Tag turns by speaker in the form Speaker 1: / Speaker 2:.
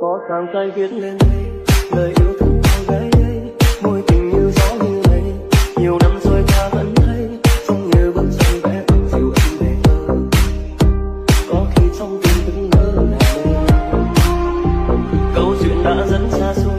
Speaker 1: có càng cay viết lên đây, lời yêu thương cô gái ấy môi tình như gió như mây. Nhiều năm rồi ta vẫn thấy không như vẫn dần vẽ ứng dịu em về thơ có khi trong tim từng mơ là câu chuyện đã dẫn xa xôi